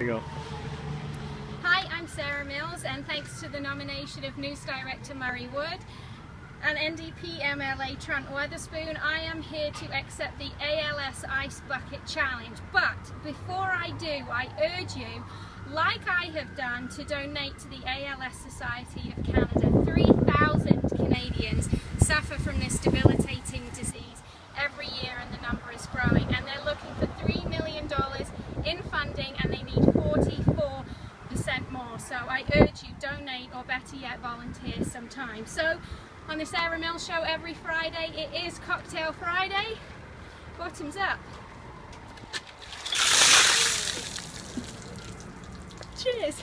Hi, I'm Sarah Mills, and thanks to the nomination of News Director Murray Wood and NDP MLA Trent Wotherspoon, I am here to accept the ALS Ice Bucket Challenge. But before I do, I urge you, like I have done, to donate to the ALS Society of Canada. 3,000 Canadians suffer from this debilitating So I urge you, donate or better yet, volunteer sometime. So on the Sarah Mill Show every Friday, it is Cocktail Friday. Bottoms up. Cheers.